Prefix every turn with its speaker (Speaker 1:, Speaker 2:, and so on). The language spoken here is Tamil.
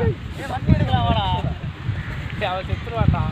Speaker 1: வண்டி எடுக்கலாம் வாடா. அவன் செத்துருவான்டா.